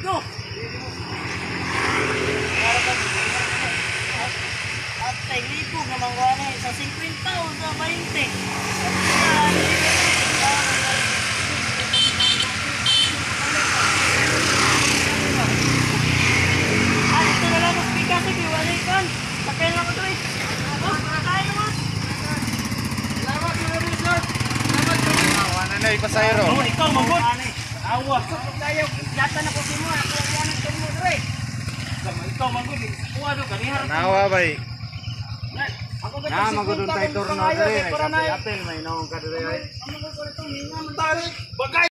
ko. At tay libo nga mangwana sa 50 o sa 20. Ah, ito na lang mas bigas sige, wala ikan. Pakain lang ko to eh. Pakain mo. Salamat, salamat, sir. Salamat, salamat. Awa na na ipasayro. Oh, ikaw magod. Awa. Tayo Nawa bay. Na magudon tay turno na. Apel may naong ka dire. Ano ko ko ito? Hinga man tali. Bagay.